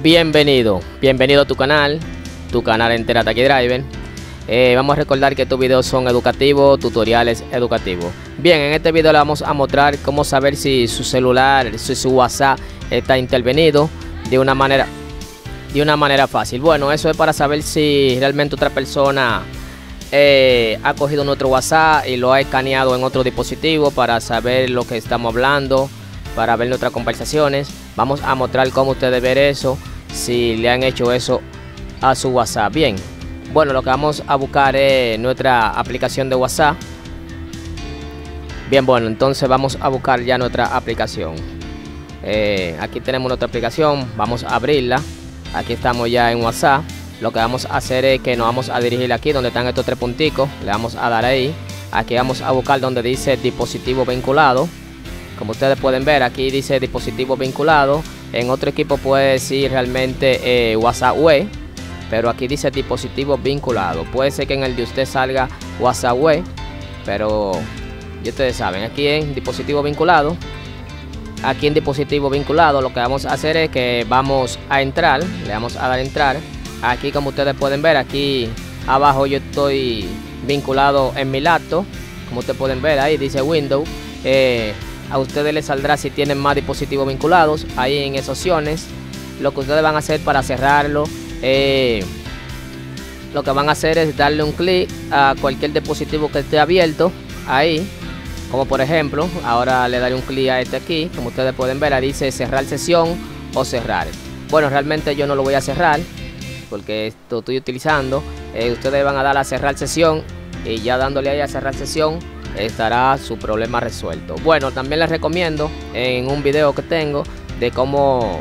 Bienvenido, bienvenido a tu canal, tu canal Entera Taki Driver. Eh, vamos a recordar que estos videos son educativos, tutoriales educativos. Bien, en este video le vamos a mostrar cómo saber si su celular, si su WhatsApp está intervenido de una manera de una manera fácil. Bueno, eso es para saber si realmente otra persona eh, ha cogido nuestro WhatsApp y lo ha escaneado en otro dispositivo para saber lo que estamos hablando, para ver nuestras conversaciones. Vamos a mostrar cómo ustedes ver eso, si le han hecho eso a su WhatsApp. Bien, bueno, lo que vamos a buscar es nuestra aplicación de WhatsApp. Bien, bueno, entonces vamos a buscar ya nuestra aplicación. Eh, aquí tenemos nuestra aplicación, vamos a abrirla. Aquí estamos ya en WhatsApp. Lo que vamos a hacer es que nos vamos a dirigir aquí donde están estos tres punticos. Le vamos a dar ahí. Aquí vamos a buscar donde dice dispositivo vinculado. Como ustedes pueden ver, aquí dice dispositivo vinculado. En otro equipo puede decir realmente eh, WhatsApp web. Pero aquí dice dispositivo vinculado. Puede ser que en el de usted salga WhatsApp web. Pero ya ustedes saben, aquí en dispositivo vinculado. Aquí en dispositivo vinculado lo que vamos a hacer es que vamos a entrar. Le vamos a dar entrar. Aquí como ustedes pueden ver, aquí abajo yo estoy vinculado en mi laptop. Como ustedes pueden ver ahí dice Windows. Eh, a ustedes les saldrá si tienen más dispositivos vinculados ahí en esas opciones. Lo que ustedes van a hacer para cerrarlo eh, lo que van a hacer es darle un clic a cualquier dispositivo que esté abierto ahí como por ejemplo ahora le daré un clic a este aquí como ustedes pueden ver ahí dice cerrar sesión o cerrar. Bueno realmente yo no lo voy a cerrar porque esto estoy utilizando eh, ustedes van a dar a cerrar sesión y ya dándole ahí a cerrar sesión estará su problema resuelto. Bueno, también les recomiendo en un video que tengo de cómo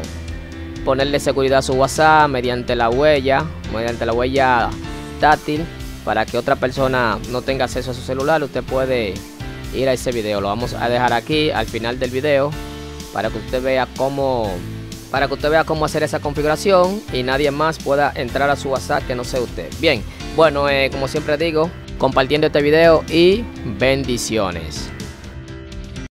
ponerle seguridad a su WhatsApp mediante la huella, mediante la huella táctil para que otra persona no tenga acceso a su celular. Usted puede ir a ese video, lo vamos a dejar aquí al final del video para que usted vea cómo para que usted vea cómo hacer esa configuración y nadie más pueda entrar a su WhatsApp que no sea usted. Bien, bueno, eh, como siempre digo, compartiendo este video y bendiciones.